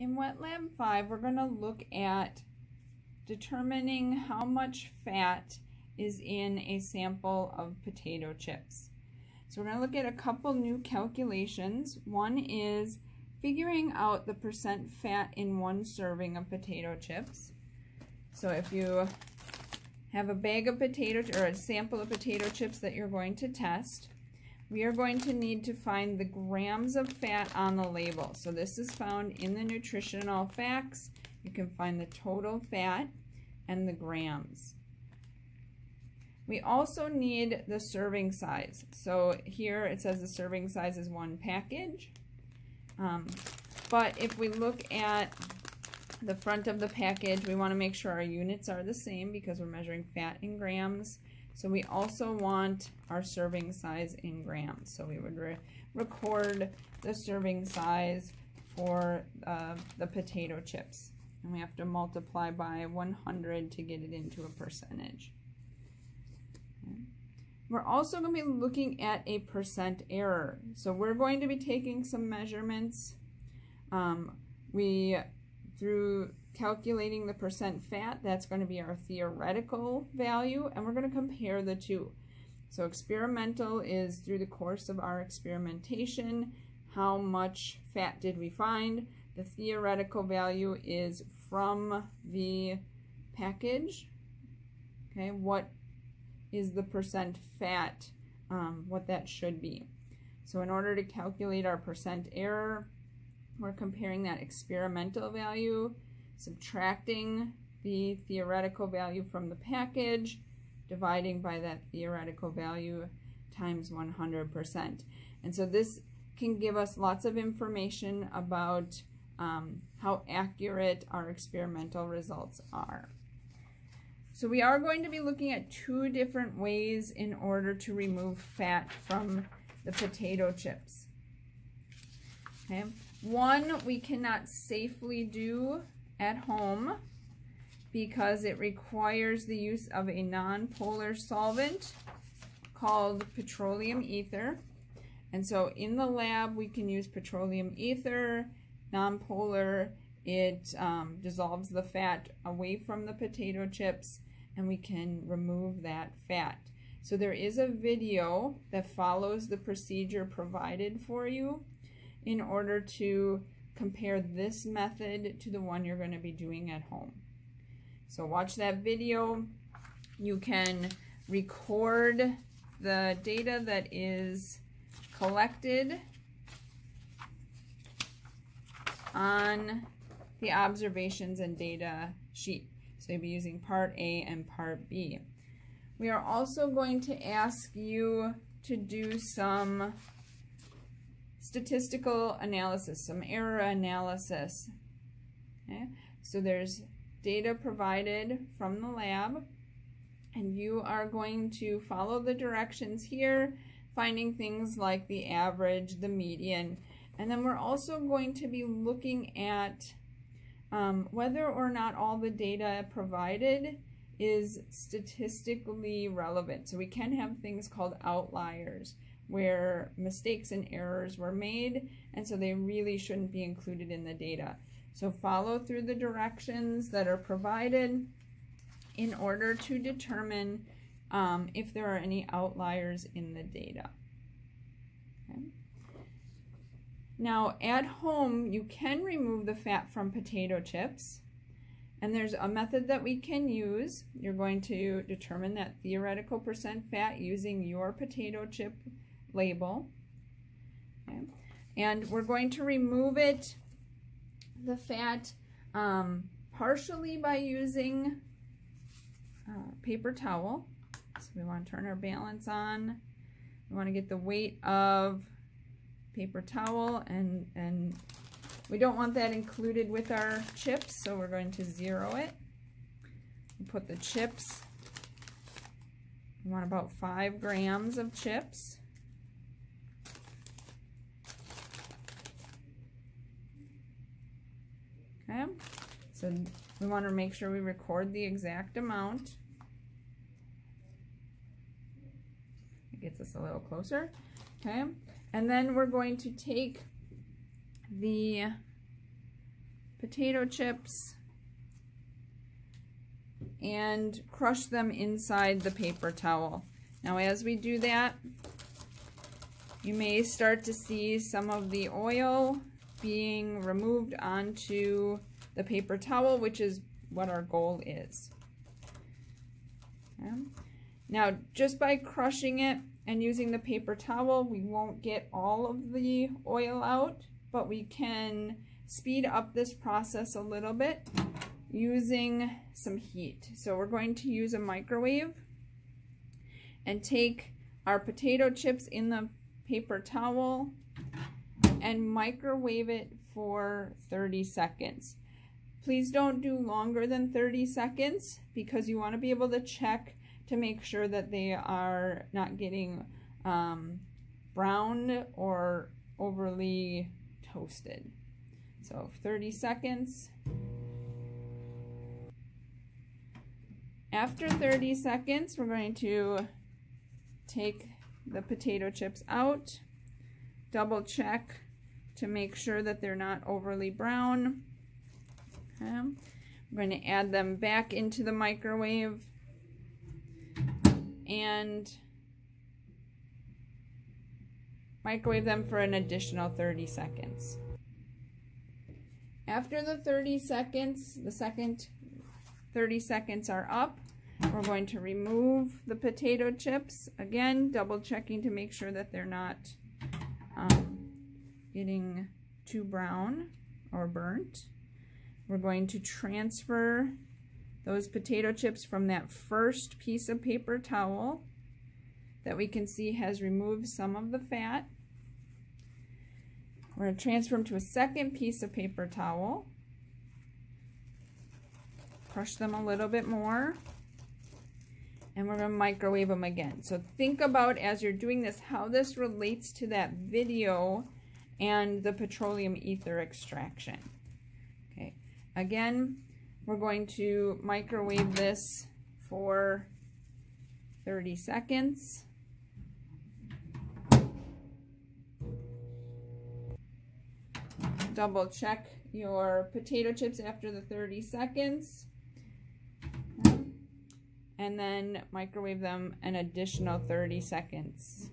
In Wet Lab 5, we're going to look at determining how much fat is in a sample of potato chips. So we're going to look at a couple new calculations. One is figuring out the percent fat in one serving of potato chips. So if you have a bag of potato or a sample of potato chips that you're going to test, we are going to need to find the grams of fat on the label. So this is found in the nutritional facts. You can find the total fat and the grams. We also need the serving size. So here it says the serving size is one package. Um, but if we look at the front of the package, we want to make sure our units are the same because we're measuring fat in grams. So we also want our serving size in grams. So we would re record the serving size for uh, the potato chips. And we have to multiply by 100 to get it into a percentage. We're also going to be looking at a percent error. So we're going to be taking some measurements. Um, we, through calculating the percent fat, that's going to be our theoretical value, and we're going to compare the two. So experimental is through the course of our experimentation, how much fat did we find? The theoretical value is from the package. Okay, what is the percent fat, um, what that should be. So in order to calculate our percent error, we're comparing that experimental value subtracting the theoretical value from the package, dividing by that theoretical value times 100%. And so this can give us lots of information about um, how accurate our experimental results are. So we are going to be looking at two different ways in order to remove fat from the potato chips. Okay. One we cannot safely do at home because it requires the use of a non-polar solvent called petroleum ether. And so in the lab, we can use petroleum ether, non-polar. It um, dissolves the fat away from the potato chips and we can remove that fat. So there is a video that follows the procedure provided for you in order to compare this method to the one you're going to be doing at home. So watch that video. You can record the data that is collected on the observations and data sheet. So you'll be using part A and part B. We are also going to ask you to do some statistical analysis, some error analysis. Okay? So there's data provided from the lab, and you are going to follow the directions here, finding things like the average, the median, and then we're also going to be looking at um, whether or not all the data provided is statistically relevant. So we can have things called outliers where mistakes and errors were made, and so they really shouldn't be included in the data. So follow through the directions that are provided in order to determine um, if there are any outliers in the data. Okay. Now, at home, you can remove the fat from potato chips. And there's a method that we can use. You're going to determine that theoretical percent fat using your potato chip label. Okay. And we're going to remove it, the fat, um, partially by using uh, paper towel. So we want to turn our balance on. We want to get the weight of paper towel and, and we don't want that included with our chips, so we're going to zero it. Put the chips, we want about five grams of chips. Okay, so we want to make sure we record the exact amount. It gets us a little closer. Okay, and then we're going to take the potato chips and crush them inside the paper towel. Now as we do that, you may start to see some of the oil being removed onto the paper towel, which is what our goal is. Okay. Now, just by crushing it and using the paper towel, we won't get all of the oil out, but we can speed up this process a little bit using some heat. So we're going to use a microwave and take our potato chips in the paper towel and microwave it for 30 seconds. Please don't do longer than 30 seconds because you want to be able to check to make sure that they are not getting um, brown or overly toasted. So 30 seconds. After 30 seconds, we're going to take the potato chips out, double check to make sure that they're not overly brown. I'm going to add them back into the microwave and microwave them for an additional 30 seconds. After the 30 seconds, the second 30 seconds are up, we're going to remove the potato chips. Again, double checking to make sure that they're not um, getting too brown or burnt. We're going to transfer those potato chips from that first piece of paper towel that we can see has removed some of the fat. We're going to transfer them to a second piece of paper towel. Crush them a little bit more and we're going to microwave them again. So think about as you're doing this how this relates to that video and the petroleum ether extraction. Again, we're going to microwave this for 30 seconds. Double check your potato chips after the 30 seconds and then microwave them an additional 30 seconds.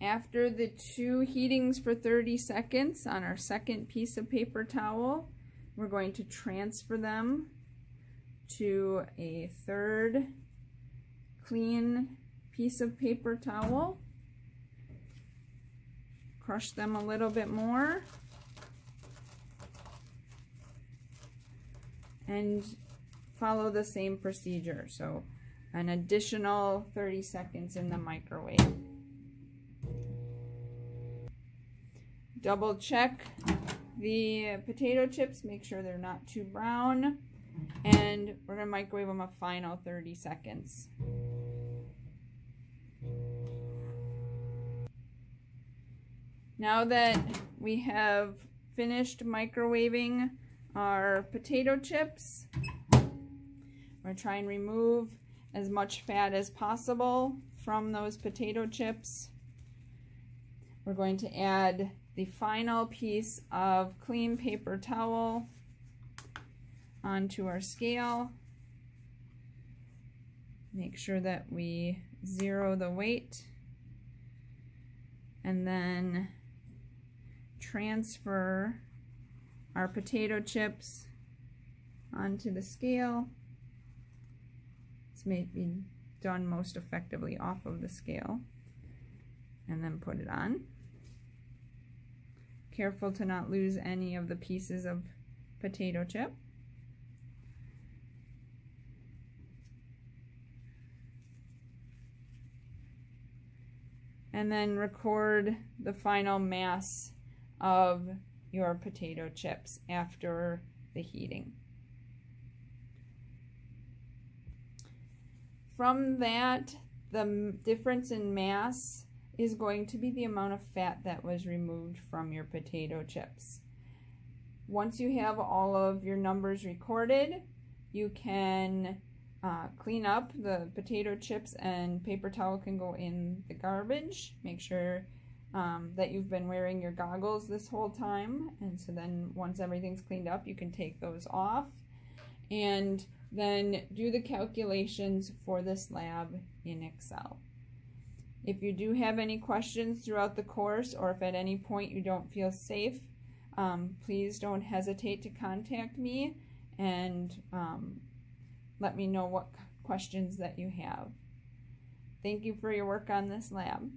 After the two heatings for 30 seconds on our second piece of paper towel, we're going to transfer them to a third clean piece of paper towel. Crush them a little bit more. and follow the same procedure. So an additional 30 seconds in the microwave. Double check the potato chips, make sure they're not too brown, and we're going to microwave them a final 30 seconds. Now that we have finished microwaving our potato chips. We're to try and remove as much fat as possible from those potato chips. We're going to add the final piece of clean paper towel onto our scale. Make sure that we zero the weight and then transfer our potato chips onto the scale. This may be done most effectively off of the scale. And then put it on. Careful to not lose any of the pieces of potato chip. And then record the final mass of your potato chips after the heating. From that, the difference in mass is going to be the amount of fat that was removed from your potato chips. Once you have all of your numbers recorded, you can uh, clean up the potato chips and paper towel can go in the garbage. Make sure um, that you've been wearing your goggles this whole time. And so then once everything's cleaned up, you can take those off. And then do the calculations for this lab in Excel. If you do have any questions throughout the course or if at any point you don't feel safe, um, please don't hesitate to contact me and um, let me know what questions that you have. Thank you for your work on this lab.